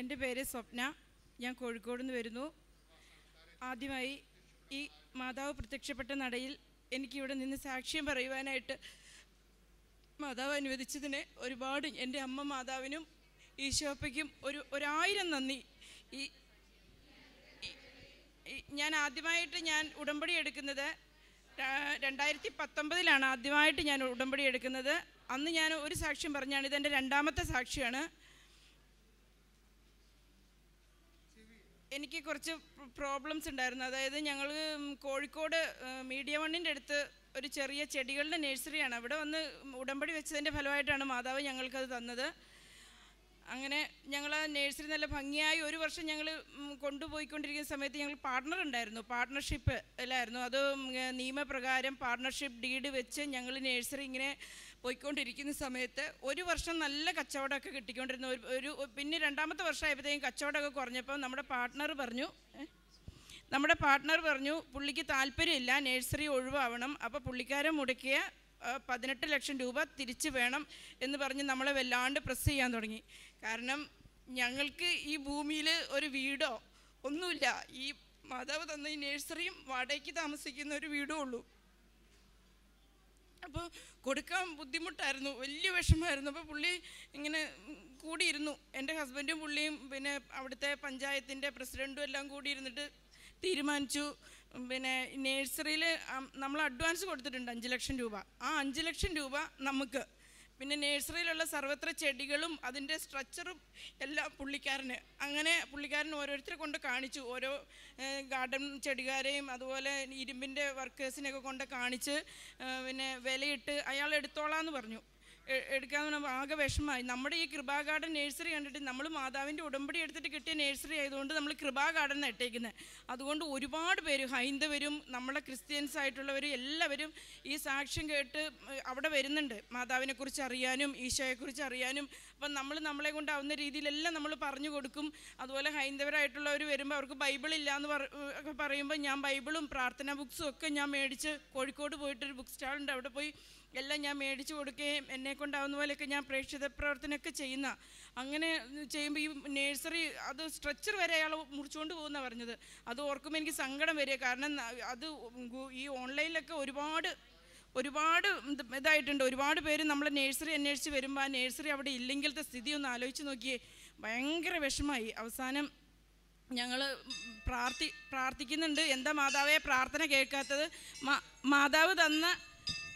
എന്റെ പേര് സ്വപ്ന. ഞാൻ കോഴിക്കോട് നിന്ന് വരുന്നു. ആദ്യമായി ഈ മാതാവ് പ്രത്യക്ഷപ്പെട്ട നടയിൽ എനിക്കിവിടെ നിന്ന് സാക്ഷ്യം പറയുവാനായിട്ട് മാതാവ് അനുവദിച്ചതിന് ഒരുപാട് എന്റെ അമ്മ മാതാവിനും ഈശോപ്പയ്ക്കും ഒരു ഒരായിരം നന്ദി. ഈ ഞാൻ ആദ്യമായിട്ട് ഞാൻ ഉടമ്പടി എടുക്കുന്നത് രണ്ടായിരത്തി പത്തൊമ്പതിലാണ് ആദ്യമായിട്ട് ഞാൻ ഉടമ്പടി എടുക്കുന്നത്. അന്ന് ഞാൻ ഒരു സാക്ഷ്യം പറഞ്ഞാണ് ഇതെന്റെ രണ്ടാമത്തെ സാക്ഷിയാണ്. എനിക്ക് കുറച്ച് പ്രോബ്ലംസ് ഉണ്ടായിരുന്നു. അതായത് ഞങ്ങൾ കോഴിക്കോട് മീഡിയ വണ്ണിന്റെ അടുത്ത് ഒരു ചെറിയ ചെടികളുടെ നഴ്സറിയാണ് അവിടെ വന്ന് ഉടമ്പടി വെച്ചതിന്റെ ഫലമായിട്ടാണ് മാതാവ് ഞങ്ങൾക്കത് തന്നത്. അങ്ങനെ ഞങ്ങൾ ആ നഴ്സറി നല്ല ഭംഗിയായി ഒരു വർഷം ഞങ്ങൾ കൊണ്ടുപോയിക്കൊണ്ടിരിക്കുന്ന സമയത്ത് ഞങ്ങൾ പാർട്ട്ണർ ഉണ്ടായിരുന്നു. പാർട്ട്ണർഷിപ്പ് എല്ലായിരുന്നു അത് നിയമപ്രകാരം പാർട്ട്ണർഷിപ്പ് ഡീഡ് വെച്ച് ഞങ്ങൾ നഴ്സറി ഇങ്ങനെ പോയിക്കൊണ്ടിരിക്കുന്ന സമയത്ത് ഒരു വർഷം നല്ല കച്ചവടമൊക്കെ കിട്ടിക്കൊണ്ടിരുന്ന. ഒരു ഒരു പിന്നെ രണ്ടാമത്തെ വർഷമായപ്പോഴത്തേക്കും കച്ചവടമൊക്കെ കുറഞ്ഞപ്പോൾ നമ്മുടെ പാർട്ട്ണർ പറഞ്ഞു നമ്മുടെ പാർട്ട്ണർ പറഞ്ഞു പുള്ളിക്ക് താല്പര്യമില്ല നേഴ്സറി ഒഴിവാവണം. അപ്പോൾ പുള്ളിക്കാരൻ മുടക്കിയ പതിനെട്ട് ലക്ഷം രൂപ തിരിച്ചു വേണം എന്ന് പറഞ്ഞ് നമ്മളെ വല്ലാണ്ട് പ്രസ് ചെയ്യാൻ തുടങ്ങി. കാരണം ഞങ്ങൾക്ക് ഈ ഭൂമിയിൽ ഒരു വീടോ ഒന്നുമില്ല. ഈ മാതാവ് തന്ന ഈ നേഴ്സറിയും വാടകയ്ക്ക് താമസിക്കുന്ന ഒരു വീടും ഉള്ളൂ. അപ്പോൾ കൊടുക്കാൻ ബുദ്ധിമുട്ടായിരുന്നു. വലിയ വിഷമമായിരുന്നു. അപ്പോൾ പുള്ളി ഇങ്ങനെ കൂടിയിരുന്നു. എന്റെ ഹസ്ബൻഡും പുള്ളിയും പിന്നെ അവിടുത്തെ പഞ്ചായത്തിന്റെ പ്രസിഡന്റും എല്ലാം കൂടിയിരുന്നിട്ട് തീരുമാനിച്ചു. പിന്നെ നേഴ്സറിയിൽ നമ്മൾ അഡ്വാൻസ് കൊടുത്തിട്ടുണ്ട് അഞ്ച് ലക്ഷം രൂപ. ആ അഞ്ച് ലക്ഷം രൂപ നമുക്ക് പിന്നെ നേഴ്സറിയിലുള്ള സർവത്ര ചെടികളും അതിന്റെ സ്ട്രക്ചറും എല്ലാം പുള്ളിക്കാരന്. അങ്ങനെ പുള്ളിക്കാരൻ ഓരോരുത്തരെ കൊണ്ട് കാണിച്ചു. ഓരോ ഗാർഡൻ ചെടികാരെയും അതുപോലെ ഇരുമ്പിന്റെ വർക്കേഴ്സിനെയൊക്കെ കൊണ്ട് കാണിച്ച് പിന്നെ വിലയിട്ട് അയാൾ എടുത്തോളാന്ന് പറഞ്ഞു. എ- എടുക്കാന്ന് പറഞ്ഞപ്പോൾ ആകെ വിഷമമായി. നമ്മുടെ ഈ കൃപാ ഗാർഡൻ നേഴ്സറി കണ്ടിട്ട് നമ്മൾ മാതാവിന്റെ ഉടമ്പടി എടുത്തിട്ട് കിട്ടിയ നേഴ്സറി ആയതുകൊണ്ട് നമ്മൾ കൃപാ ഗാർഡൻ നട്ടേക്കുന്നത് അതുകൊണ്ട് ഒരുപാട് പേര് ഹൈന്ദവരും നമ്മളെ ക്രിസ്ത്യൻസ് ആയിട്ടുള്ളവരും എല്ലാവരും ഈ സാക്ഷ്യം കേട്ട് അവിടെ വരുന്നുണ്ട്. മാതാവിനെക്കുറിച്ച് അറിയാനും ഈശോയെക്കുറിച്ച് അറിയാനും. അപ്പം നമ്മൾ നമ്മളെ കൊണ്ടാവുന്ന രീതിയിലെല്ലാം നമ്മൾ പറഞ്ഞു കൊടുക്കും. അതുപോലെ ഹൈന്ദവരായിട്ടുള്ളവർ വരുമ്പോൾ അവർക്ക് ബൈബിൾ ഇല്ല എന്ന് പറയുമ്പോൾ ഞാൻ ബൈബിളും പ്രാർത്ഥനാ ബുക്സും ഒക്കെ ഞാൻ മേടിച്ച് കോഴിക്കോട് പോയിട്ടൊരു ബുക്ക് സ്റ്റാളുണ്ട്. അവിടെ പോയി എല്ലാം ഞാൻ മേടിച്ചു കൊടുക്കുകയും എന്നെ കൊണ്ടാവുന്ന പോലെയൊക്കെ ഞാൻ പ്രേക്ഷിത പ്രവർത്തനമൊക്കെ ചെയ്യുന്ന. അങ്ങനെ ചെയ്യുമ്പോൾ ഈ നേഴ്സറി അത് സ്ട്രെച്ചർ വരെ അയാൾ മുറിച്ചുകൊണ്ട് പോകുന്ന പറഞ്ഞത്. അത് ഓർക്കുമ്പോൾ എനിക്ക് സങ്കടം വരിക. കാരണം അത് ഈ ഓൺലൈനിലൊക്കെ ഒരുപാട് ഒരുപാട് ഇത് ഇതായിട്ടുണ്ട്. ഒരുപാട് പേര് നമ്മളെ നേഴ്സറി അന്വേഷിച്ച് വരുമ്പോൾ ആ നേഴ്സറി അവിടെ ഇല്ലെങ്കിലത്തെ സ്ഥിതി ഒന്ന് ആലോചിച്ച് നോക്കിയേ ഭയങ്കര വിഷമായി. അവസാനം ഞങ്ങൾ പ്രാർത്ഥി പ്രാർത്ഥിക്കുന്നുണ്ട്. എന്താ മാതാവേ പ്രാർത്ഥന കേൾക്കാത്തത്? മാതാവ് തന്ന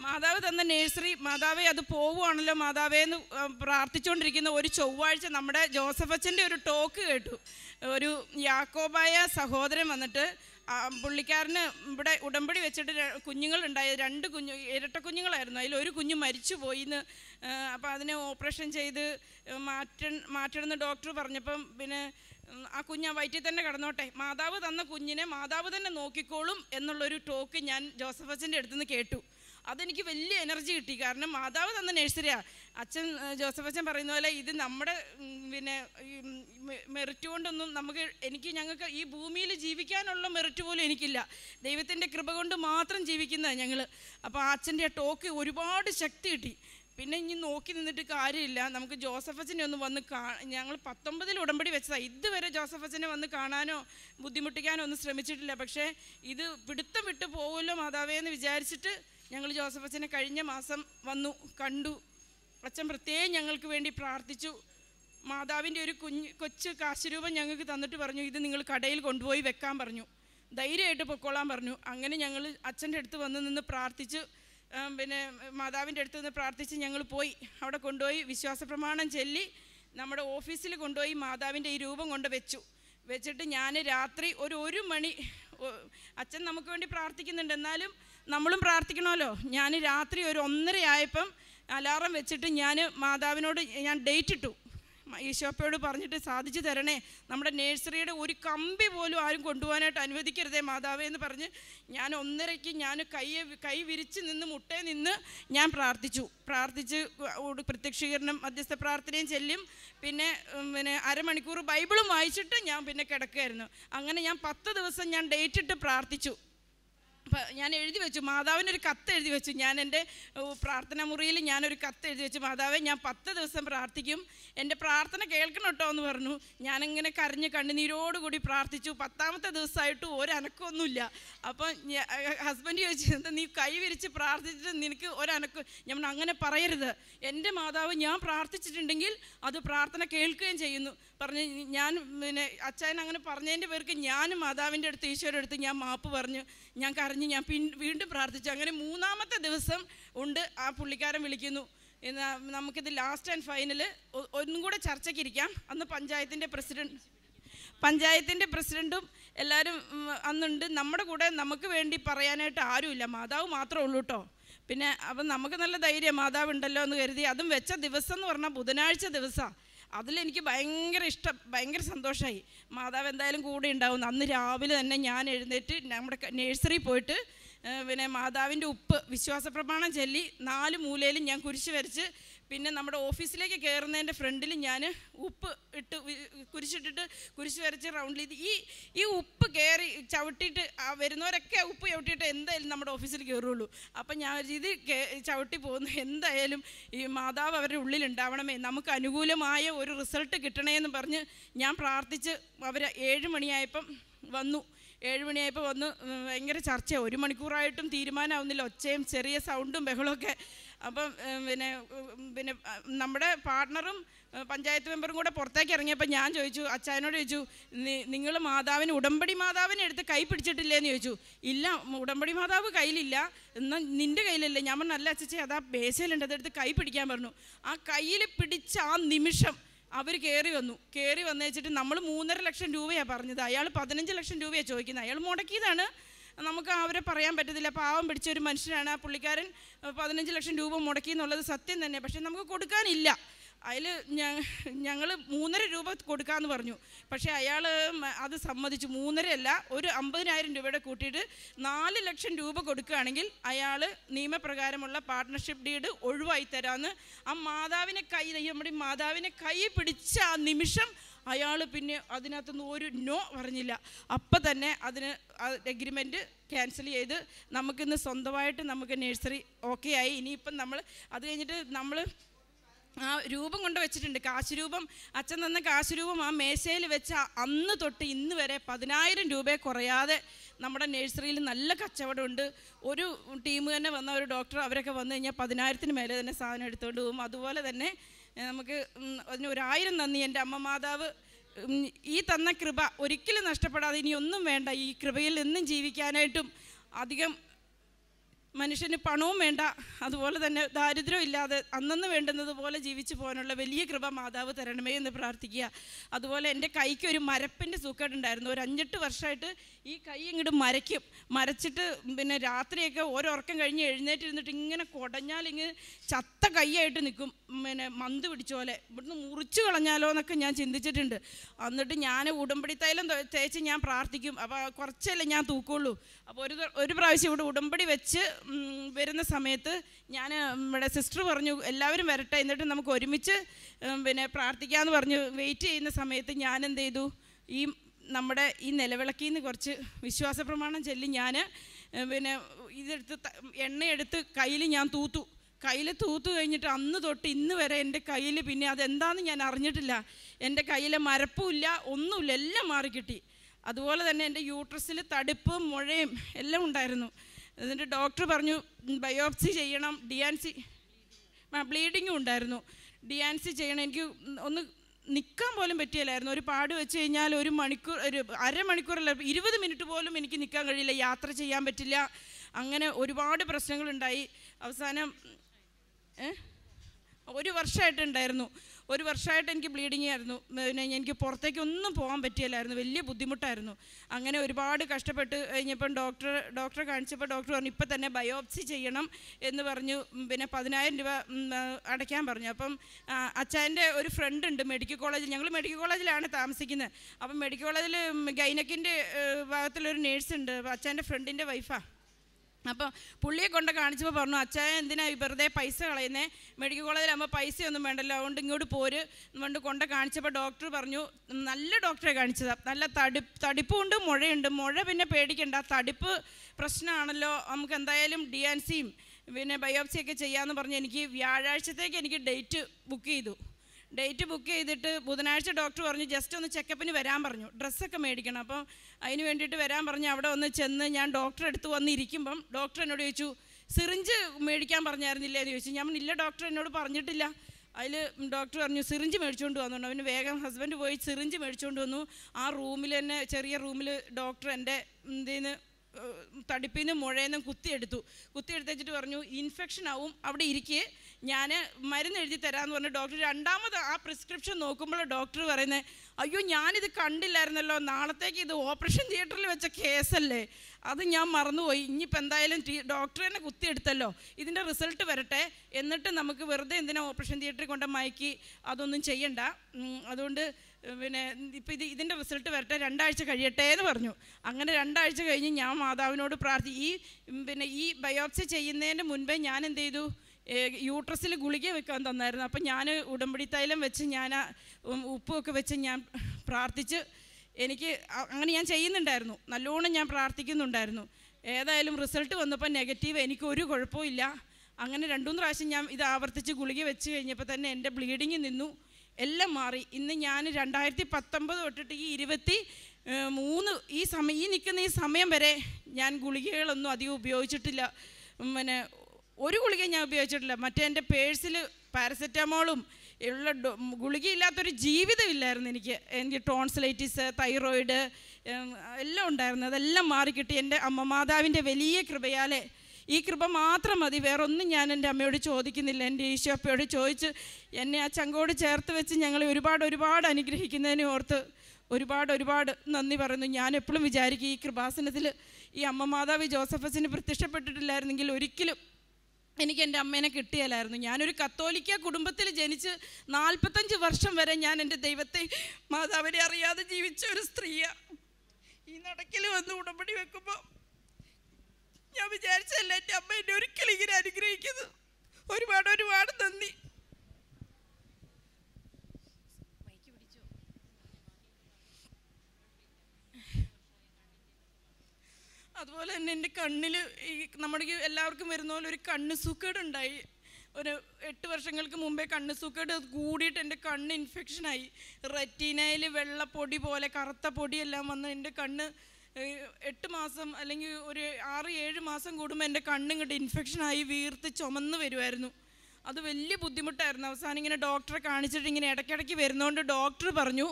മാതാവ് തന്ന നേഴ്സറി മാതാവേ അത് പോവുകയാണല്ലോ മാതാവേ എന്ന് പ്രാർത്ഥിച്ചുകൊണ്ടിരിക്കുന്ന ഒരു ചൊവ്വാഴ്ച നമ്മുടെ ജോസഫ് അച്ഛന്റെ ഒരു ടോക്ക് കേട്ടു. ഒരു യാക്കോബായ സഹോദരൻ വന്നിട്ട് പുള്ളിക്കാരന് ഇവിടെ ഉടമ്പടി വെച്ചിട്ട് കുഞ്ഞുങ്ങളുണ്ടായ. രണ്ട് കുഞ്ഞു ഇരട്ട കുഞ്ഞുങ്ങളായിരുന്നു. അതിൽ ഒരു കുഞ്ഞ് മരിച്ചു പോയി എന്ന് അപ്പോൾ അതിനെ ഓപ്പറേഷൻ ചെയ്ത് മാറ്റ മാറ്റണമെന്ന് ഡോക്ടർ പറഞ്ഞപ്പം പിന്നെ ആ കുഞ്ഞ് ആ വയറ്റിൽ തന്നെ കിടന്നോട്ടെ. മാതാവ് തന്ന കുഞ്ഞിനെ മാതാവ് തന്നെ നോക്കിക്കോളും എന്നുള്ളൊരു ടോക്ക് ഞാൻ ജോസഫ് അച്ഛന്റെ അടുത്തുനിന്ന് കേട്ടു. അതെനിക്ക് വലിയ എനർജി കിട്ടി. കാരണം മാതാവ് തന്ന നേഴ്സറിയാണ് അച്ഛൻ ജോസഫ് അച്ഛൻ പറയുന്ന പോലെ ഇത് നമ്മുടെ പിന്നെ മെറിറ്റ് കൊണ്ടൊന്നും നമുക്ക് എനിക്ക് ഞങ്ങൾക്ക് ഈ ഭൂമിയിൽ ജീവിക്കാനുള്ള മെറിറ്റ് പോലും എനിക്കില്ല. ദൈവത്തിന്റെ കൃപ കൊണ്ട് മാത്രം ജീവിക്കുന്നതാണ് ഞങ്ങൾ അപ്പോൾ ആ അച്ഛന്റെ ആ ടോക്ക് ഒരുപാട് ശക്തി കിട്ടി. പിന്നെ ഇനി നോക്കി നിന്നിട്ട് കാര്യമില്ല. നമുക്ക് ജോസഫ് അച്ഛനെ ഒന്ന് വന്ന് കാ ഞങ്ങൾ പത്തൊമ്പതിൽ ഉടമ്പടി വെച്ചതാണ് ഇതുവരെ ജോസഫ് അച്ഛനെ വന്ന് കാണാനോ ബുദ്ധിമുട്ടിക്കാനോ ഒന്നും ശ്രമിച്ചിട്ടില്ല. പക്ഷേ ഇത് പിടുത്തം വിട്ടു പോകുമല്ലോ മാതാവേ എന്ന് വിചാരിച്ചിട്ട് ഞങ്ങൾ ജോസഫ് അച്ഛനെ കഴിഞ്ഞ മാസം വന്നു കണ്ടു. അച്ഛൻ പ്രത്യേകം ഞങ്ങൾക്ക് വേണ്ടി പ്രാർത്ഥിച്ചു. മാതാവിന്റെ ഒരു കുഞ്ഞ് കൊച്ചു കാശുരൂപം ഞങ്ങൾക്ക് തന്നിട്ട് പറഞ്ഞു ഇത് നിങ്ങൾ കടയിൽ കൊണ്ടുപോയി വെക്കാൻ പറഞ്ഞു. ധൈര്യമായിട്ട് പൊക്കോളാൻ പറഞ്ഞു. അങ്ങനെ ഞങ്ങൾ അച്ഛന്റെ അടുത്ത് വന്ന് നിന്ന് പ്രാർത്ഥിച്ച്. പിന്നെ മാതാവിന്റെ അടുത്ത് നിന്ന് പ്രാർത്ഥിച്ച് ഞങ്ങൾ പോയി. അവിടെ കൊണ്ടുപോയി വിശ്വാസ പ്രമാണം ചൊല്ലി നമ്മുടെ ഓഫീസിൽ കൊണ്ടുപോയി മാതാവിന്റെ ഈ രൂപം കൊണ്ട് വെച്ചു. വെച്ചിട്ട് ഞാൻ രാത്രി ഒരു ഒരു മണി അച്ഛൻ നമുക്ക് വേണ്ടി പ്രാർത്ഥിക്കുന്നുണ്ട്. എന്നാലും നമ്മളും പ്രാർത്ഥിക്കണമല്ലോ. ഞാൻ രാത്രി ഒരു ഒന്നര ആയപ്പം അലാറം വെച്ചിട്ട് ഞാൻ മാതാവിനോട് ഞാൻ ഡേറ്റ് ഇട്ടു. ഈശോപ്പയോട് പറഞ്ഞിട്ട് സാധിച്ചു തരണേ. നമ്മുടെ നേഴ്സറിയുടെ ഒരു കമ്പി പോലും ആരും കൊണ്ടുപോകാനായിട്ട് അനുവദിക്കരുതേ മാതാവേ എന്ന് പറഞ്ഞ് ഞാൻ ഒന്നരയ്ക്ക് ഞാൻ കൈ കൈ വിരിച്ച് നിന്ന് മുട്ടേ നിന്ന് ഞാൻ പ്രാർത്ഥിച്ചു. പ്രാർത്ഥിച്ച് പ്രത്യക്ഷീകരണം മധ്യസ്ഥ പ്രാർത്ഥനയും ചെല്ലും. പിന്നെ പിന്നെ അരമണിക്കൂർ ബൈബിളും വായിച്ചിട്ട് ഞാൻ പിന്നെ കിടക്കുകയായിരുന്നു. അങ്ങനെ ഞാൻ പത്ത് ദിവസം ഞാൻ ഡേറ്റ് ഇട്ട് പ്രാർത്ഥിച്ചു. ഞാൻ എഴുതി വെച്ചു. മാതാവിനൊരു കത്ത് എഴുതി വെച്ചു. ഞാൻ എന്റെ പ്രാർത്ഥന മുറിയിൽ ഞാനൊരു കത്ത് എഴുതി വെച്ചു. മാതാവെ ഞാൻ പത്ത് ദിവസം പ്രാർത്ഥിക്കും. എന്റെ പ്രാർത്ഥന കേൾക്കണം കേട്ടോ എന്ന് പറഞ്ഞു. ഞാനിങ്ങനെ കരഞ്ഞ് കണ്ണുനീരോടുകൂടി പ്രാർത്ഥിച്ചു. പത്താമത്തെ ദിവസമായിട്ട് ഒരനക്കമൊന്നുമില്ല. അപ്പം ഹസ്ബൻഡ് ചോദിച്ചു എന്താ നീ കൈവിരിച്ച് പ്രാർത്ഥിച്ചിട്ട് നിനക്ക് ഒരനക്കം? ഞാൻ അങ്ങനെ പറയരുത്. എന്റെ മാതാവ് ഞാൻ പ്രാർത്ഥിച്ചിട്ടുണ്ടെങ്കിൽ അത് പ്രാർത്ഥന കേൾക്കുകയും ചെയ്യുന്നു. പറഞ്ഞ് ഞാൻ പിന്നെ അച്ഛൻ അങ്ങനെ പറഞ്ഞതിന്റെ പേർക്ക് ഞാൻ മാതാവിന്റെ അടുത്ത് ഈശോയുടെ അടുത്ത് ഞാൻ മാപ്പ് പറഞ്ഞു. ഞാൻ കരഞ്ഞ് ഞാൻ വീണ്ടും പ്രാർത്ഥിച്ചു. അങ്ങനെ മൂന്നാമത്തെ ദിവസം ഉണ്ട് ആ പുള്ളിക്കാരൻ വിളിക്കുന്നു. നമുക്കിത് ലാസ്റ്റ് ആൻഡ് ഫൈനൽ ഒന്നും കൂടെ ചർച്ചയ്ക്കിരിക്കാം അന്ന് പഞ്ചായത്തിന്റെ പ്രസിഡന്റ് പഞ്ചായത്തിന്റെ പ്രസിഡന്റും എല്ലാവരും അന്നുണ്ട്. നമ്മുടെ കൂടെ നമുക്ക് വേണ്ടി പറയാനായിട്ട് ആരുമില്ല. മാതാവ് മാത്രമേ ഉള്ളൂ കേട്ടോ പിന്നെ അപ്പം നമുക്ക് നല്ല ധൈര്യം മാതാവ് ഉണ്ടല്ലോ എന്ന് കരുതി. അതും വെച്ച ദിവസം എന്ന് പറഞ്ഞാൽ ബുധനാഴ്ച ദിവസമാണ്. അതിലെനിക്ക് ഭയങ്കര ഇഷ്ടം ഭയങ്കര സന്തോഷമായി മാതാവ് എന്തായാലും കൂടെ ഉണ്ടാവും. അന്ന് രാവിലെ തന്നെ ഞാൻ എഴുന്നേറ്റ് നമ്മുടെ നേഴ്സറി പോയിട്ട് പിന്നെ മാതാവിന്റെ ഉപ്പ് വിശ്വാസ പ്രമാണം ചൊല്ലി നാല് മൂലയിലും ഞാൻ കുരിശ് വരച്ച് പിന്നെ നമ്മുടെ ഓഫീസിലേക്ക് കയറുന്നതിന്റെ ഫ്രണ്ടിൽ ഞാൻ ഉപ്പ് ഇട്ട് കുരിശിട്ടിട്ട് കുരിശ് വരച്ച് റൗണ്ടിൽ ഇത് ഈ ഈ ഉപ്പ് കയറി ചവിട്ടിയിട്ട് ആ വരുന്നവരൊക്കെ ഉപ്പ് ചവിട്ടിയിട്ട് എന്തായാലും നമ്മുടെ ഓഫീസിൽ കയറുള്ളൂ അപ്പം ഞാൻ ഇത് ചവിട്ടി പോകുന്നു. എന്തായാലും ഈ മാതാവ് അവരുടെ ഉള്ളിൽ ഉണ്ടാവണമേ നമുക്ക് അനുകൂലമായ ഒരു റിസൾട്ട് കിട്ടണേ എന്ന് പറഞ്ഞ് ഞാൻ പ്രാർത്ഥിച്ച് അവർ ഏഴ് മണിയായപ്പം വന്നു. ഏഴ് മണിയായപ്പോൾ വന്ന് ഭയങ്കര ചർച്ച ഒരു മണിക്കൂറായിട്ടും തീരുമാനമാവുന്നില്ല ഒച്ചയും ചെറിയ സൗണ്ടും ബഹളമൊക്കെ. അപ്പം പിന്നെ പിന്നെ നമ്മുടെ പാർട്ട്ണറും പഞ്ചായത്ത് മെമ്പറും കൂടെ പുറത്തേക്ക് ഇറങ്ങിയപ്പോൾ ഞാൻ ചോദിച്ചു അച്ചായനോട് ചോദിച്ചു നിങ്ങൾ മാതാവിന് ഉടമ്പടി മാതാവിനെ എടുത്ത് കൈ പിടിച്ചിട്ടില്ലേന്ന് ചോദിച്ചു. ഇല്ല ഉടമ്പടി മാതാവ് കയ്യിലില്ല. എന്നാൽ നിന്റെ കയ്യിലല്ലേ. ഞാൻ നല്ല അച്ചച്ചേ അതാ ബേസയിലുണ്ട് അതെടുത്ത് കൈ പിടിക്കാൻ പറഞ്ഞു. ആ കയ്യിൽ പിടിച്ച ആ നിമിഷം അവർ കയറി വന്നു. കയറി വന്നേച്ചിട്ട് നമ്മൾ മൂന്നര ലക്ഷം രൂപയാണ് പറഞ്ഞത്. അയാൾ പതിനഞ്ച് ലക്ഷം രൂപയാണ് ചോദിക്കുന്നത്. അയാൾ മുടക്കിയതാണ്. നമുക്ക് അവരെ പറയാൻ പറ്റത്തില്ല. പാവം പിടിച്ച ഒരു മനുഷ്യനാണ് ആ പുള്ളിക്കാരൻ. പതിനഞ്ച് ലക്ഷം രൂപ മുടക്കി എന്നുള്ളത് സത്യം തന്നെ. പക്ഷെ നമുക്ക് കൊടുക്കാനില്ല. അതിൽ ഞങ്ങൾ മൂന്നര രൂപ കൊടുക്കാമെന്ന് പറഞ്ഞു. പക്ഷേ അയാൾ അത് സമ്മതിച്ചു. മൂന്നരയല്ല ഒരു അമ്പതിനായിരം രൂപയുടെ കൂട്ടിയിട്ട് നാല് ലക്ഷം രൂപ കൊടുക്കുകയാണെങ്കിൽ അയാൾ നിയമപ്രകാരമുള്ള പാർട്ട്ണർഷിപ്പ് ഡീഡ് ഒഴിവായി തരാമെന്ന് ആ മാതാവിനെ കൈ നമ്മുടെ മാതാവിനെ കൈ പിടിച്ച ആ നിമിഷം അയാൾ പിന്നെ അതിനകത്തുനിന്ന് ഒരു നോ പറഞ്ഞില്ല. അപ്പം തന്നെ അതിന് എഗ്രിമെന്റ് ക്യാൻസൽ ചെയ്ത് നമുക്കിന്ന് സ്വന്തമായിട്ട് നമുക്ക് നഴ്സറി ഓക്കെ ആയി. ഇനിയിപ്പം നമ്മൾ അത് കഴിഞ്ഞിട്ട് നമ്മൾ ആ രൂപം കൊണ്ട് വെച്ചിട്ടുണ്ട്. കാശുരൂപം അച്ഛൻ തന്ന കാശുരൂപം ആ മേശയിൽ വെച്ച അന്ന് തൊട്ട് ഇന്ന് വരെ പതിനായിരം രൂപയെ കുറയാതെ നമ്മുടെ നഴ്സറിയിൽ നല്ല കച്ചവടമുണ്ട് ഒരു ടീം തന്നെ വന്ന ഒരു ഡോക്ടർ അവരൊക്കെ വന്നു കഴിഞ്ഞാൽ പതിനായിരത്തിന് മേലെ തന്നെ സാധനം എടുത്തുകൊണ്ട് പോകും. അതുപോലെ തന്നെ നമുക്ക് അതിന് ഒരായിരം നന്ദി. എന്റെ അമ്മ മാതാവ് ഈ തന്ന കൃപ ഒരിക്കലും നഷ്ടപ്പെടാതെ ഇനി ഒന്നും വേണ്ട. ഈ കൃപയിൽ എന്നും ജീവിക്കാനായിട്ടും അധികം മനുഷ്യന് പണവും വേണ്ട അതുപോലെ തന്നെ ദാരിദ്ര്യം ഇല്ലാതെ അന്നന്ന് വേണ്ടുന്നത് പോലെ ജീവിച്ചു പോകാനുള്ള വലിയ കൃപ മാതാവ് തരണമേ എന്ന് പ്രാർത്ഥിക്കുക. അതുപോലെ എന്റെ കൈക്ക് ഒരു മരപ്പിന്റെ സൂക്കേടുണ്ടായിരുന്നു. ഒരു അഞ്ചെട്ട് വർഷമായിട്ട് ഈ കൈ ഇങ്ങോട്ട് മരയ്ക്കും. മരച്ചിട്ട് പിന്നെ രാത്രിയൊക്കെ ഓരോ ഉറക്കം കഴിഞ്ഞ് എഴുന്നേറ്റിരുന്നിട്ട് ഇങ്ങനെ കുടഞ്ഞാൽ ഇങ്ങനെ ചത്ത കൈയായിട്ട് നിൽക്കും. പിന്നെ മന്ത് പിടിച്ച പോലെ. ഇവിടുന്ന് മുറിച്ചു കളഞ്ഞാലോ എന്നൊക്കെ ഞാൻ ചിന്തിച്ചിട്ടുണ്ട്. എന്നിട്ട് ഞാൻ ഉടമ്പടി തൈലം തേച്ച് ഞാൻ പ്രാർത്ഥിക്കും. അപ്പോൾ കുറച്ചല്ലേ ഞാൻ തൂക്കുള്ളൂ. അപ്പോൾ ഒരു ഒരു പ്രാവശ്യം ഇവിടെ ഉടമ്പടി വെച്ച് വരുന്ന സമയത്ത് ഞാൻ ഇവിടെ സിസ്റ്റർ പറഞ്ഞു എല്ലാവരും വരട്ടെ എന്നിട്ട് നമുക്ക് ഒരുമിച്ച് പിന്നെ പ്രാർത്ഥിക്കാമെന്ന് പറഞ്ഞു. വെയിറ്റ് ചെയ്യുന്ന സമയത്ത് ഞാൻ എന്ത് ചെയ്തു? ഈ നമ്മുടെ ഈ നിലവിളക്കിൽ നിന്ന് കുറച്ച് വിശ്വാസ പ്രമാണം ചൊല്ലി ഞാൻ പിന്നെ ഇതെടുത്ത് എണ്ണയെടുത്ത് കയ്യിൽ ഞാൻ തൂത്തു. കയ്യിൽ തൂത്തു കഴിഞ്ഞിട്ട് അന്ന് തൊട്ട് ഇന്ന് വരെ എന്റെ കയ്യിൽ പിന്നെ അതെന്താണെന്ന് ഞാൻ അറിഞ്ഞിട്ടില്ല. എന്റെ കയ്യിലെ മരപ്പുമില്ല ഒന്നുമില്ല എല്ലാം മാറിക്കിട്ടി. അതുപോലെ തന്നെ എന്റെ യൂട്രസിൽ തടുപ്പും മുഴയും എല്ലാം ഉണ്ടായിരുന്നു. എന്നിട്ട് ഡോക്ടർ പറഞ്ഞു ബയോപ്സി ചെയ്യണം ഡിയാൻസി. ബ്ലീഡിങ്ങും ഉണ്ടായിരുന്നു. ഡിയാൻസി ചെയ്യണം. എനിക്ക് ഒന്ന് നിൽക്കാൻ പോലും പറ്റിയില്ലായിരുന്നു. ഒരു പാട് വെച്ച് കഴിഞ്ഞാൽ ഒരു മണിക്കൂർ ഒരു അരമണിക്കൂറല്ല ഇരുപത് മിനിറ്റ് പോലും എനിക്ക് നിൽക്കാൻ കഴിയില്ല യാത്ര ചെയ്യാൻ പറ്റില്ല. അങ്ങനെ ഒരുപാട് പ്രശ്നങ്ങളുണ്ടായി. അവസാനം? ഒരു വർഷമായിട്ടുണ്ടായിരുന്നു. ഒരു വർഷമായിട്ട് എനിക്ക് ബ്ലീഡിങ് ആയിരുന്നു. പിന്നെ എനിക്ക് പുറത്തേക്ക് ഒന്നും പോകാൻ പറ്റിയില്ലായിരുന്നു. വലിയ ബുദ്ധിമുട്ടായിരുന്നു. അങ്ങനെ ഒരുപാട് കഷ്ടപ്പെട്ട് കഴിഞ്ഞപ്പം ഡോക്ടർ ഡോക്ടറെ കാണിച്ചപ്പോൾ ഡോക്ടർ പറഞ്ഞു ഇപ്പം തന്നെ ബയോപ്സി ചെയ്യണം എന്ന് പറഞ്ഞു. പിന്നെ പതിനായിരം രൂപ അടയ്ക്കാൻ പറഞ്ഞു. അപ്പം അച്ഛന്റെ ഒരു ഫ്രണ്ട് ഉണ്ട് മെഡിക്കൽ കോളേജിൽ ഞങ്ങൾ മെഡിക്കൽ കോളേജിലാണ് താമസിക്കുന്നത്. അപ്പം മെഡിക്കൽ കോളേജിൽ ഗൈനക്കിന്റെ ഭാഗത്തിലൊരു നേഴ്സ് ഉണ്ട്. അച്ഛന്റെ ഫ്രണ്ടിന്റെ വൈഫാണ് അപ്പോൾ പുള്ളിയെ കൊണ്ട് കാണിച്ചപ്പോൾ പറഞ്ഞു അച്ഛായ എന്തിനാ ഈ വെറുതെ പൈസ കളയുന്നേ? മെഡിക്കൽ കോളേജിലാകുമ്പോൾ പൈസയൊന്നും വേണ്ടല്ലോ. അതുകൊണ്ട് ഇങ്ങോട്ട് പോര്. കൊണ്ട് കൊണ്ട് കാണിച്ചപ്പോൾ ഡോക്ടർ പറഞ്ഞു നല്ല ഡോക്ടറെ കാണിച്ചതാണ് നല്ല തടി തടിപ്പുണ്ട് മുഴയുണ്ട്. മുഴ പിന്നെ പേടിക്കണ്ട. തടിപ്പ് പ്രശ്നമാണല്ലോ നമുക്ക് എന്തായാലും ഡി ആൻ സിയും പിന്നെ ബയോപ്സിയൊക്കെ ചെയ്യാമെന്ന് പറഞ്ഞ് എനിക്ക് വ്യാഴാഴ്ചത്തേക്ക് എനിക്ക് ഡേറ്റ് ബുക്ക് ചെയ്തു. ഡേറ്റ് ബുക്ക് ചെയ്തിട്ട് ബുധനാഴ്ച ഡോക്ടർ പറഞ്ഞു ജസ്റ്റ് ഒന്ന് ചെക്കപ്പിന് വരാൻ പറഞ്ഞു. ഡ്രസ്സൊക്കെ മേടിക്കണം. അപ്പോൾ അതിന് വേണ്ടിയിട്ട് വരാൻ പറഞ്ഞു. അവിടെ ഒന്ന് ചെന്ന് ഞാൻ ഡോക്ടറെ അടുത്ത് വന്നിരിക്കുമ്പം ഡോക്ടർ എന്നോട് ചോദിച്ചു സിറിഞ്ച് മേടിക്കാൻ പറഞ്ഞായിരുന്നില്ലേ? എന്ന് ചോദിച്ചു. ഞാൻ ഇല്ല ഡോക്ടർ എന്നോട് പറഞ്ഞിട്ടില്ല. അതിൽ ഡോക്ടർ പറഞ്ഞു സിറിഞ്ച് മേടിച്ചുകൊണ്ട് വന്നു. അവന് വേഗം ഹസ്ബൻഡ് പോയി സിറിഞ്ച് മേടിച്ചുകൊണ്ട് വന്നു. ആ റൂമിൽ തന്നെ ചെറിയ റൂമിൽ ഡോക്ടർ എന്റെ ഇതിന് തടിപ്പിൽ നിന്ന് മുഴയെന്നും കുത്തിയെടുത്തു. കുത്തിയെടുത്തേച്ചിട്ട് പറഞ്ഞു ഇൻഫെക്ഷൻ ആവും അവിടെ ഇരിക്കെ. ഞാൻ മരുന്ന് എഴുതി തരാമെന്ന് പറഞ്ഞ ഡോക്ടർ രണ്ടാമത് ആ പ്രിസ്ക്രിപ്ഷൻ നോക്കുമ്പോൾ ഡോക്ടർ പറയുന്നത് അയ്യോ ഞാനിത് കണ്ടില്ലായിരുന്നല്ലോ നാളത്തേക്ക് ഇത് ഓപ്പറേഷൻ തിയേറ്ററിൽ വെച്ച കേസല്ലേ? അത് ഞാൻ മറന്നുപോയി. ഇനിയിപ്പോൾ എന്തായാലും ഡോക്ടർ തന്നെ കുത്തിയെടുത്തല്ലോ. ഇതിന്റെ റിസൾട്ട് വരട്ടെ. എന്നിട്ട് നമുക്ക് വെറുതെ എന്തിനാ ഓപ്പറേഷൻ തിയേറ്ററിൽ കൊണ്ട് മയക്കി അതൊന്നും ചെയ്യണ്ട. അതുകൊണ്ട് പിന്നെ ഇപ്പം ഇത് ഇതിന്റെ റിസൾട്ട് വരട്ടെ. രണ്ടാഴ്ച കഴിയട്ടെ എന്ന് പറഞ്ഞു. അങ്ങനെ രണ്ടാഴ്ച കഴിഞ്ഞ് ഞാൻ മാതാവിനോട് പ്രാർത്ഥി ഈ പിന്നെ ഈ ബയോപ്സി ചെയ്യുന്നതിന് മുൻപേ ഞാൻ എന്ത് ചെയ്തു? യൂട്രസിൽ ഗുളിക വെക്കാൻ തന്നായിരുന്നു. അപ്പം ഞാൻ ഉടമ്പടി തൈലം വെച്ച് ഞാൻ ഉപ്പുമൊക്കെ വെച്ച് ഞാൻ പ്രാർത്ഥിച്ച് എനിക്ക് അങ്ങനെ ഞാൻ ചെയ്യുന്നുണ്ടായിരുന്നു. നല്ലോണം ഞാൻ പ്രാർത്ഥിക്കുന്നുണ്ടായിരുന്നു. ഏതായാലും റിസൾട്ട് വന്നപ്പോൾ നെഗറ്റീവ് എനിക്ക് ഒരു കുഴപ്പമില്ല അങ്ങനെ രണ്ടു മൂന്ന് പ്രാവശ്യം ഞാൻ ഇത് ആവർത്തിച്ച് ഗുളിക വെച്ച് കഴിഞ്ഞപ്പോൾ തന്നെ എന്റെ ബ്ലീഡിങ് നിന്നു. എല്ലാം മാറി. ഇന്ന് ഞാൻ രണ്ടായിരത്തി പത്തൊമ്പത് തൊട്ടിട്ട് ഈ ഇരുപത്തി മൂന്ന് ഈ സമയം ഈ നിൽക്കുന്ന ഈ സമയം വരെ ഞാൻ ഗുളികകളൊന്നും അധികം ഉപയോഗിച്ചിട്ടില്ല. പിന്നെ ഒരു ഗുളിക ഞാൻ ഉപയോഗിച്ചിട്ടില്ല. മറ്റേ എന്റെ പേഴ്സിൽ പാരസെറ്റമോളും ഉള്ള ഗുളികയില്ലാത്തൊരു ജീവിതമില്ലായിരുന്നു എനിക്ക്. എനിക്ക് ടോൺസിലൈറ്റിസ് തൈറോയിഡ് എല്ലാം ഉണ്ടായിരുന്നു. അതെല്ലാം മാറിക്കിട്ടി എന്റെ അമ്മ മാതാവിന്റെ വലിയ കൃപയാലെ ഈ കൃപ മാത്രം മതി. വേറൊന്നും ഞാൻ എന്റെ അമ്മയോട് ചോദിക്കുന്നില്ല. എന്റെ ഈശോപ്പയോട് ചോദിച്ച് എന്നെ ആ ചങ്കോട് ചേർത്ത് വെച്ച് ഞങ്ങളെ ഒരുപാട് ഒരുപാട് അനുഗ്രഹിക്കുന്നതിനെ ഓർത്ത് ഒരുപാട് ഒരുപാട് നന്ദി പറയുന്നു. ഞാൻ എപ്പോഴും വിചാരിക്കും ഈ കൃപാസനത്തിൽ ഈ അമ്മ മാതാവ് ജോസഫസിന് പ്രത്യക്ഷപ്പെട്ടിട്ടില്ലായിരുന്നെങ്കിൽ ഒരിക്കലും എനിക്ക് എന്റെ അമ്മേനെ കിട്ടിയാലായിരുന്നു. ഞാനൊരു കത്തോലിക്ക കുടുംബത്തിൽ ജനിച്ച് നാൽപ്പത്തഞ്ച് വർഷം വരെ ഞാൻ എന്റെ ദൈവത്തെ മാതാവിനെ അറിയാതെ ജീവിച്ച ഒരു സ്ത്രീയാണ് ഈ നടക്കിൽ വന്ന് ഉടമ്പടി വെക്കുമ്പോൾ ഞാൻ വിചാരിച്ചല്ല എന്റെ അമ്മ എന്നെ ഒരിക്കലും ഇങ്ങനെ അനുഗ്രഹിക്കുന്നത് ഒരുപാട് ഒരുപാട് നന്ദി. അതുപോലെ തന്നെ എന്റെ കണ്ണിൽ ഈ നമ്മുടെ എല്ലാവർക്കും വരുന്ന പോലെ ഒരു കണ്ണ് സൂക്കേട് ഉണ്ടായി ഒരു എട്ട് വർഷങ്ങൾക്ക് മുമ്പേ കണ്ണ് സൂക്കേട് കൂടിയിട്ട് എന്റെ കണ്ണ് ഇൻഫെക്ഷനായി. റെറ്റീനയിൽ വെള്ളപ്പൊടി പോലെ കറുത്ത പൊടിയെല്ലാം വന്ന് എന്റെ കണ്ണ് എട്ട് മാസം അല്ലെങ്കിൽ ഒരു ആറ് ഏഴ് മാസം കൂടുമ്പോൾ എന്റെ കണ്ണിങ്ങോട്ട് ഇൻഫെക്ഷനായി വീർത്ത് ചുമന്ന് വരുമായിരുന്നു അത് വലിയ ബുദ്ധിമുട്ടായിരുന്നു. അവസാനം ഇങ്ങനെ ഡോക്ടറെ കാണിച്ചിട്ട് ഇങ്ങനെ ഇടയ്ക്കിടയ്ക്ക് വരുന്നതുകൊണ്ട് ഡോക്ടർ പറഞ്ഞു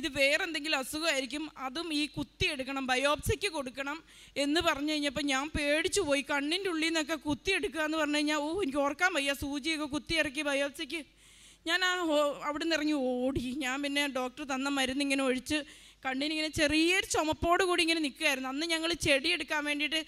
ഇത് വേറെ എന്തെങ്കിലും അസുഖമായിരിക്കും അതും ഈ കുത്തി എടുക്കണം ബയോപ്സിക്ക് കൊടുക്കണം എന്ന് പറഞ്ഞു കഴിഞ്ഞപ്പോൾ ഞാൻ പേടിച്ചു പോയി. കണ്ണിന്റെ ഉള്ളിൽ നിന്നൊക്കെ കുത്തി എടുക്കുക എന്ന് പറഞ്ഞു കഴിഞ്ഞാൽ ഓ എനിക്ക് ഓർക്കാൻ വയ്യ സൂചിയൊക്കെ കുത്തി ഇറക്കി ബയോപ്സിക്ക്. ഞാൻ ആ അവിടെ നിന്ന് ഇറങ്ങി ഓടി. ഞാൻ പിന്നെ ഡോക്ടർ തന്ന മരുന്ന് ഇങ്ങനെ ഒഴിച്ച് കണ്ണിനിങ്ങനെ ചെറിയൊരു ചുമപ്പോട് കൂടി ഇങ്ങനെ നിൽക്കുമായിരുന്നു അന്ന് ഞങ്ങൾ ചെടി എടുക്കാൻ വേണ്ടിയിട്ട്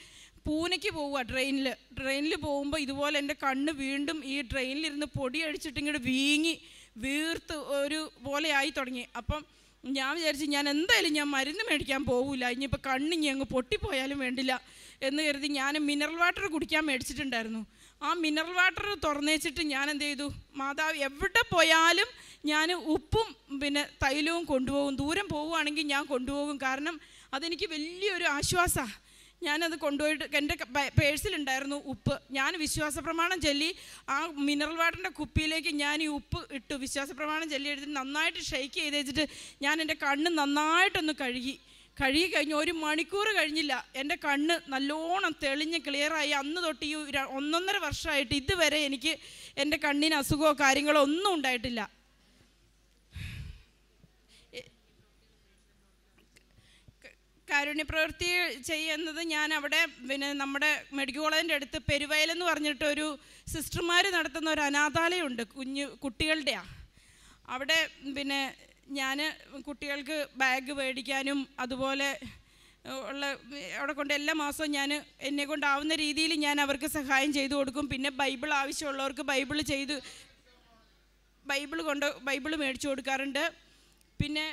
പൂനയ്ക്ക് പോവുക ട്രെയിനിൽ. ട്രെയിനിൽ പോകുമ്പോൾ ഇതുപോലെ എന്റെ കണ്ണ് വീണ്ടും ഈ ട്രെയിനിലിരുന്ന് പൊടി അടിച്ചിട്ട് ഇങ്ങോട്ട് വീങ്ങി വീർത്ത് ഒരു പോലെ ആയി തുടങ്ങി. അപ്പം ഞാൻ വിചാരിച്ചു ഞാൻ എന്തായാലും ഞാൻ മരുന്ന് മേടിക്കാൻ പോകില്ല ഇനിയിപ്പോൾ കണ്ണിങ്ങി അങ്ങ് പൊട്ടിപ്പോയാലും വേണ്ടില്ല എന്ന് കരുതി ഞാൻ മിനറൽ വാട്ടർ കുടിക്കാൻ മേടിച്ചിട്ടുണ്ടായിരുന്നു. ആ മിനറൽ വാട്ടർ തുറന്നേച്ചിട്ട് ഞാൻ എന്ത് ചെയ്തു? മാതാവ് എവിടെ പോയാലും ഞാൻ ഉപ്പും പിന്നെ തൈലവും കൊണ്ടുപോകും. ദൂരം പോവുകയാണെങ്കിൽ ഞാൻ കൊണ്ടുപോകും. കാരണം അതെനിക്ക് വലിയൊരു ആശ്വാസമാണ് ഞാനത് കൊണ്ടുപോയിട്ട് എന്റെ പേഴ്സിലുണ്ടായിരുന്നു ഉപ്പ്. ഞാൻ വിശ്വാസ പ്രമാണം ചൊല്ലി ആ മിനറൽ വാട്ടറിന്റെ കുപ്പിയിലേക്ക് ഞാൻ ഈ ഉപ്പ് ഇട്ടു. വിശ്വാസ പ്രമാണം ചൊല്ലി എടുത്തിട്ട് നന്നായിട്ട് ഷെയ്ക്ക് ചെയ്ത് വെച്ചിട്ട് ഞാൻ എന്റെ കണ്ണ് നന്നായിട്ടൊന്ന് കഴുകി. കഴുകി കഴിഞ്ഞ് ഒരു മണിക്കൂർ കഴിഞ്ഞില്ല. എന്റെ കണ്ണ് നല്ലോണം തെളിഞ്ഞ് ക്ലിയറായി അന്ന് തൊട്ട് ഈ ഒന്നൊന്നര വർഷമായിട്ട് ഇതുവരെ എനിക്ക് എന്റെ കണ്ണിന് അസുഖമോ കാര്യങ്ങളോ ഒന്നും ഉണ്ടായിട്ടില്ല. കാരുണ്യ പ്രവൃത്തി ചെയ്യുന്നത് ഞാൻ അവിടെ പിന്നെ നമ്മുടെ മെഡിക്കൽ കോളേജിന്റെ അടുത്ത് പെരുവയലെന്ന് പറഞ്ഞിട്ട് ഒരു സിസ്റ്റർമാർ നടത്തുന്ന ഒരു അനാഥാലയമുണ്ട്. കുഞ്ഞ് കുട്ടികളുടെയാണ് അവിടെ പിന്നെ ഞാൻ കുട്ടികൾക്ക് ബാഗ് മേടിക്കാനും അതുപോലെ ഉള്ള അവിടെ കൊണ്ട് എല്ലാ മാസവും ഞാൻ എന്നെ കൊണ്ടാവുന്ന രീതിയിൽ ഞാൻ അവർക്ക് സഹായം ചെയ്തു കൊടുക്കും. പിന്നെ ബൈബിൾ ആവശ്യമുള്ളവർക്ക് ബൈബിൾ ചെയ്ത് ബൈബിൾ കൊണ്ട് ബൈബിൾ മേടിച്ചു കൊടുക്കാറുണ്ട്. പിന്നെ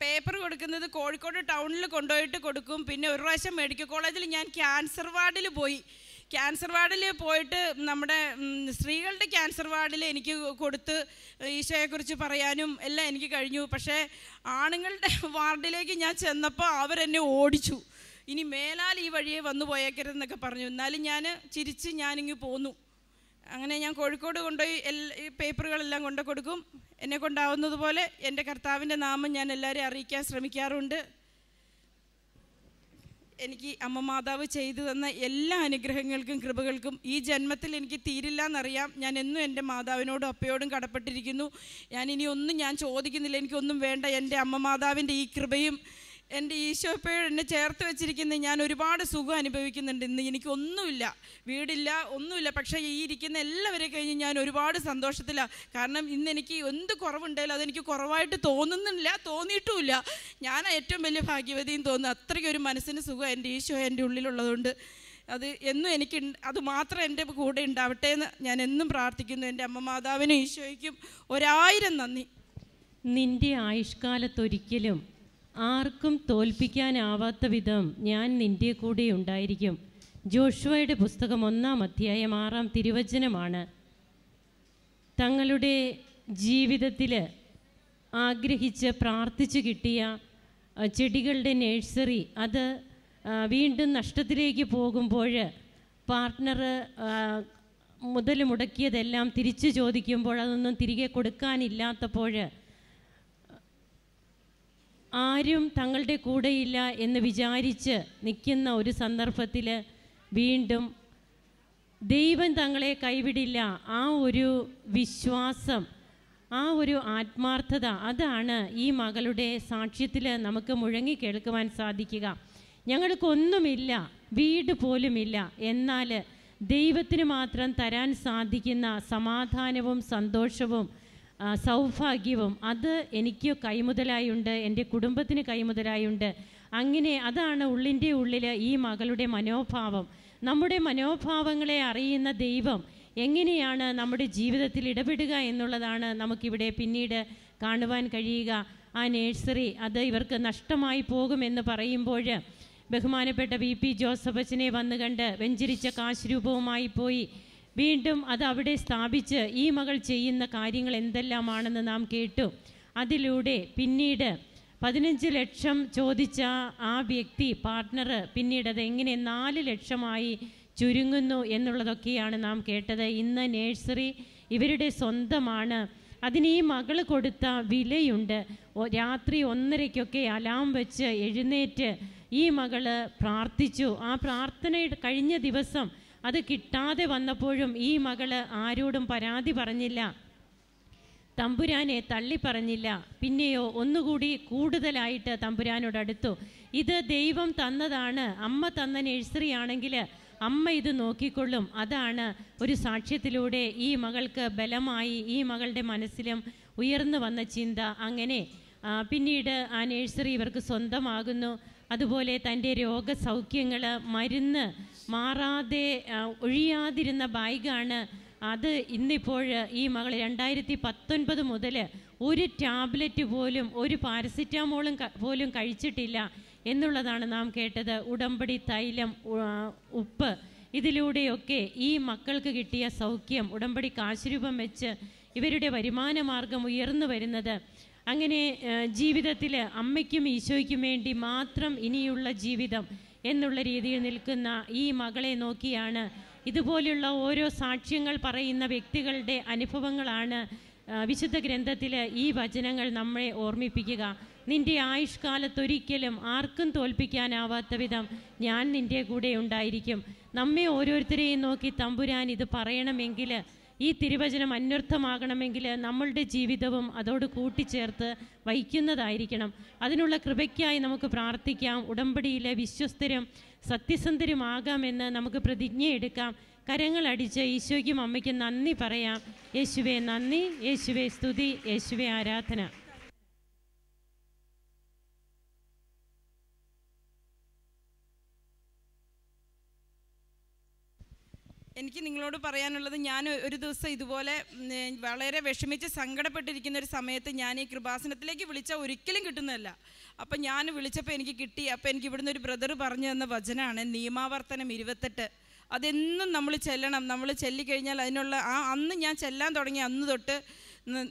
പേപ്പർ കൊടുക്കുന്നത് കോഴിക്കോട് ടൗണിൽ കൊണ്ടുപോയിട്ട് കൊടുക്കും. പിന്നെ ഒരു പ്രാവശ്യം മെഡിക്കൽ കോളേജിൽ ഞാൻ ക്യാൻസർ വാർഡിൽ പോയി. ക്യാൻസർ വാർഡിൽ പോയിട്ട് നമ്മുടെ സ്ത്രീകളുടെ ക്യാൻസർ വാർഡിൽ എനിക്ക് കൊടുത്ത് ഈശോയെക്കുറിച്ച് പറയാനും എല്ലാം എനിക്ക് കഴിഞ്ഞു. പക്ഷേ ആണുങ്ങളുടെ വാർഡിലേക്ക് ഞാൻ ചെന്നപ്പോൾ അവരെന്നെ ഓടിച്ചു. ഇനി മേലാൽ ഈ വഴിയെ വന്നു പോയേക്കരുതെന്നൊക്കെ പറഞ്ഞു. എന്നാലും ഞാൻ ചിരിച്ച് ഞാനിങ്ങ് പോന്നു. അങ്ങനെ ഞാൻ കോഴിക്കോട് കൊണ്ടുപോയി എല്ലാ ഈ പേപ്പറുകളെല്ലാം കൊണ്ടു കൊടുക്കും. എന്നെ കൊണ്ടാവുന്നതുപോലെ എന്റെ കർത്താവിന്റെ നാമം ഞാൻ എല്ലാവരെയും അറിയിക്കാൻ ശ്രമിക്കാറുണ്ട്. എനിക്ക് അമ്മ മാതാവ് ചെയ്തു തന്ന എല്ലാ അനുഗ്രഹങ്ങൾക്കും കൃപകൾക്കും ഈ ജന്മത്തിൽ എനിക്ക് തീരില്ല എന്നറിയാം ഞാൻ എന്നും എന്റെ മാതാവിനോടും അപ്പയോടും കടപ്പെട്ടിരിക്കുന്നു. ഞാൻ ഇനി ഒന്നും ഞാൻ ചോദിക്കുന്നില്ല. എനിക്കൊന്നും വേണ്ട എന്റെ അമ്മ മാതാവിന്റെ ഈ കൃപയും എന്റെ ഈശോപ്പയോട് എന്നെ ചേർത്ത് വെച്ചിരിക്കുന്ന ഞാൻ ഒരുപാട് സുഖം അനുഭവിക്കുന്നുണ്ട്. ഇന്ന് എനിക്കൊന്നുമില്ല. വീടില്ല ഒന്നുമില്ല. പക്ഷേ ഈ ഇരിക്കുന്ന എല്ലാവരെ കഴിഞ്ഞ് ഞാൻ ഒരുപാട് സന്തോഷത്തിലാണ് കാരണം ഇന്ന് എനിക്ക് എന്ത് കുറവുണ്ടായാലും അതെനിക്ക് കുറവായിട്ട് തോന്നുന്നില്ല തോന്നിയിട്ടുമില്ല. ഞാൻ ഏറ്റവും വലിയ ഭാഗ്യവതിയും തോന്നുന്നു. അത്രയ്ക്ക് ഒരു മനസ്സിന് സുഖം എന്റെ ഈശോ എന്റെ ഉള്ളിലുള്ളതുകൊണ്ട്. അത് എന്നും എനിക്ക് അത് മാത്രം എന്റെ കൂടെ ഉണ്ടാവട്ടെ എന്ന് ഞാൻ എന്നും പ്രാർത്ഥിക്കുന്നു. എന്റെ അമ്മ മാതാവിനും ഈശോയ്ക്കും ഒരായിരം നന്ദി. നിന്റെ ആയുഷ്കാലത്തൊരിക്കലും ആർക്കും തോൽപ്പിക്കാനാവാത്ത വിധം ഞാൻ നിന്റെ കൂടെ ഉണ്ടായിരിക്കും. ജോഷുവയുടെ പുസ്തകം ഒന്നാം അധ്യായം ആറാം തിരുവചനമാണ്. തങ്ങളുടെ ജീവിതത്തിൽ ആഗ്രഹിച്ച് പ്രാർത്ഥിച്ചു കിട്ടിയ ചെടികളുടെ നേഴ്സറി അത് വീണ്ടും നഷ്ടത്തിലേക്ക് പോകുമ്പോൾ പാർട്ട്ണർ മുതൽ മുടക്കിയതെല്ലാം തിരിച്ചു ചോദിക്കുമ്പോൾ അതൊന്നും തിരികെ കൊടുക്കാനില്ലാത്തപ്പോൾ ആരും തങ്ങളുടെ കൂടെയില്ല എന്ന് വിചാരിച്ച് നിൽക്കുന്ന ഒരു സന്ദർഭത്തിൽ വീണ്ടും ദൈവം തങ്ങളെ കൈവിടില്ല. ആ ഒരു വിശ്വാസം ആ ഒരു ആത്മാർത്ഥത അതാണ് ഈ മകളുടെ സാക്ഷ്യത്തിൽ നമുക്ക് മുഴങ്ങി കേൾക്കുവാൻ സാധിക്കുക. ഞങ്ങൾക്കൊന്നുമില്ല വീട് പോലുമില്ല. എന്നാൽ ദൈവത്തിന് മാത്രം തരാൻ സാധിക്കുന്ന സമാധാനവും സന്തോഷവും സൗഭാഗ്യവും അത് എനിക്ക് കൈമുതലായുണ്ട് എന്റെ കുടുംബത്തിന് കൈമുതലായുണ്ട്. അങ്ങനെ അതാണ് ഉള്ളിന്റെ ഉള്ളിൽ ഈ മകളുടെ മനോഭാവം. നമ്മുടെ മനോഭാവങ്ങളെ അറിയുന്ന ദൈവം എങ്ങനെയാണ് നമ്മുടെ ജീവിതത്തിൽ ഇടപെടുക എന്നുള്ളതാണ് നമുക്കിവിടെ പിന്നീട് കാണുവാൻ കഴിയുക. ആ നേഴ്സറി അത് ഇവർക്ക് നഷ്ടമായി പോകുമെന്ന് പറയുമ്പോൾ ബഹുമാനപ്പെട്ട വി പി ജോസഫ് വന്നുകണ്ട് വന്നു കണ്ട് വെഞ്ചരിച്ച കാശ് രൂപവുമായി പോയി. വീണ്ടും അത് അവിടെ സ്ഥാപിച്ച് ഈ മകൾ ചെയ്യുന്ന കാര്യങ്ങൾ എന്തെല്ലാമാണെന്ന് നാം കേട്ടു. അതിലൂടെ പിന്നീട് പതിനഞ്ച് ലക്ഷം ചോദിച്ച ആ വ്യക്തി പാർട്ട്ണർ പിന്നീട് അത് എങ്ങനെ നാല് ലക്ഷമായി ചുരുങ്ങുന്നു എന്നുള്ളതൊക്കെയാണ് നാം കേട്ടത്. ഇന്ന് നേഴ്സറി ഇവരുടെ സ്വന്തമാണ്. അതിന് ഈ മകൾ കൊടുത്ത വിലയുണ്ട്. രാത്രി ഒന്നരയ്ക്കൊക്കെ അലാം വെച്ച് എഴുന്നേറ്റ് ഈ മകൾ പ്രാർത്ഥിച്ചു. ആ പ്രാർത്ഥനയുടെ കഴിഞ്ഞ ദിവസം അത് കിട്ടാതെ വന്നപ്പോഴും ഈ മകൾ ആരോടും പരാതി പറഞ്ഞില്ല. തമ്പുരാനെ തള്ളി പറഞ്ഞില്ല. പിന്നെയോ ഒന്നുകൂടി കൂടുതലായിട്ട് തമ്പുരാനോട് അടുത്തു. ഇത് ദൈവം തന്നതാണ്. അമ്മ തന്ന നഴ്സറി ആണെങ്കിൽ അമ്മ ഇത് നോക്കിക്കൊള്ളും. അതാണ് ഒരു സാക്ഷ്യത്തിലൂടെ ഈ മകൾക്ക് ബലമായി ഈ മകളുടെ മനസ്സിലും ഉയർന്നു വന്ന ചിന്ത. അങ്ങനെ പിന്നീട് ആ നഴ്സറി ഇവർക്ക് സ്വന്തമാകുന്നു. അതുപോലെ തന്റെ രോഗസൗഖ്യങ്ങൾ മരുന്ന് മാറാതെ ഒഴിയാതിരുന്ന ബാഗാണ് അത് ഇന്നിപ്പോൾ ഈ മകൾ രണ്ടായിരത്തി പത്തൊൻപത് മുതൽ ഒരു ടാബ്ലറ്റ് പോലും ഒരു പാരസിറ്റാമോളും പോലും കഴിച്ചിട്ടില്ല എന്നുള്ളതാണ് നാം കേട്ടത്. ഉടമ്പടി തൈലം ഉപ്പ് ഇതിലൂടെയൊക്കെ ഈ മക്കൾക്ക് കിട്ടിയ സൗഖ്യം ഉടമ്പടി കാശുരൂപം വെച്ച് ഇവരുടെ വരുമാന മാർഗം ഉയർന്നു വരുന്നത് അങ്ങനെ ജീവിതത്തിൽ അമ്മയ്ക്കും ഈശോയ്ക്കും വേണ്ടി മാത്രം ഇനിയുള്ള ജീവിതം എന്നുള്ള രീതിയിൽ നിൽക്കുന്ന ഈ മകളെ നോക്കിയാണ് ഇതുപോലെയുള്ള ഓരോ സാക്ഷ്യങ്ങൾ പറയുന്ന വ്യക്തികളുടെ അനുഭവങ്ങളാണ് വിശുദ്ധ ഗ്രന്ഥത്തിൽ ഈ വചനങ്ങൾ നമ്മളെ ഓർമ്മിപ്പിക്കുക. നിന്റെ ആയുഷ്കാലത്തൊരിക്കലും ആർക്കും തോൽപ്പിക്കാനാവാത്ത വിധം ഞാൻ നിന്റെ കൂടെ ഉണ്ടായിരിക്കും. നമ്മെ ഓരോരുത്തരെയും നോക്കി തമ്പുരാൻ ഇത് പറയണമെങ്കിൽ ഈ തിരുവചനം അന്വർത്ഥമാകണമെങ്കിൽ നമ്മളുടെ ജീവിതവും അതോട് കൂട്ടിച്ചേർത്ത് വഹിക്കുന്നതായിരിക്കണം. അതിനുള്ള കൃപയ്ക്കായി നമുക്ക് പ്രാർത്ഥിക്കാം. ഉടമ്പടിയിലെ വിശ്വസ്തരും സത്യസന്ധരുമാകാമെന്ന് നമുക്ക് പ്രതിജ്ഞയെടുക്കാം കരങ്ങളടിച്ച് ഈശോയ്ക്കും അമ്മയ്ക്കും നന്ദി പറയാം. യേശുവെ നന്ദി. യേശുവെ സ്തുതി. യേശുവെ ആരാധന. എനിക്ക് നിങ്ങളോട് പറയാനുള്ളത് ഞാൻ ഒരു ദിവസം ഇതുപോലെ വളരെ വിഷമിച്ച് സങ്കടപ്പെട്ടിരിക്കുന്ന ഒരു സമയത്ത് ഞാൻ ഈ കൃപാസനത്തിലേക്ക് വിളിച്ചാൽ ഒരിക്കലും കിട്ടുന്നതല്ല. അപ്പം ഞാൻ വിളിച്ചപ്പോൾ എനിക്ക് കിട്ടി. അപ്പം എനിക്ക് ഇവിടുന്ന് ഒരു ബ്രദർ പറഞ്ഞു തന്ന വചനമാണ് നിയമാവർത്തനം ഇരുപത്തെട്ട്. അതെന്നും നമ്മൾ ചെല്ലണം. നമ്മൾ ചെല്ലിക്കഴിഞ്ഞാൽ അതിനുള്ള ആ അന്ന് ഞാൻ ചെല്ലാൻ തുടങ്ങി. അന്ന് തൊട്ട്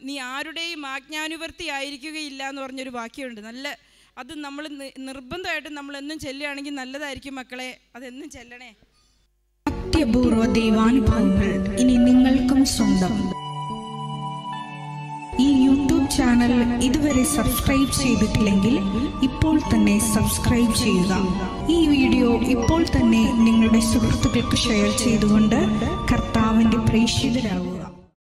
നീ ആരുടെയും ആജ്ഞാനുവർത്തി ആയിരിക്കുകയില്ല എന്ന് പറഞ്ഞൊരു വാക്യമുണ്ട്. നല്ല അത് നമ്മൾ നിർബന്ധമായിട്ട് എന്നും ചെല്ലുകയാണെങ്കിൽ നല്ലതായിരിക്കും മക്കളെ. അതെന്നും ചെല്ലണേ. അത്യപൂർവ ദൈവാനുഭവങ്ങൾ ഇനി നിങ്ങൾക്കും സ്വന്തം. ഈ യൂട്യൂബ് ചാനൽ ഇതുവരെ സബ്സ്ക്രൈബ് ചെയ്തിട്ടില്ലെങ്കിൽ ഇപ്പോൾ തന്നെ സബ്സ്ക്രൈബ് ചെയ്യുക. ഈ വീഡിയോ ഇപ്പോൾ തന്നെ നിങ്ങളുടെ സുഹൃത്തുക്കൾക്ക് ഷെയർ ചെയ്തുകൊണ്ട് കർത്താവിന്റെ പ്രേക്ഷിതരാകുക.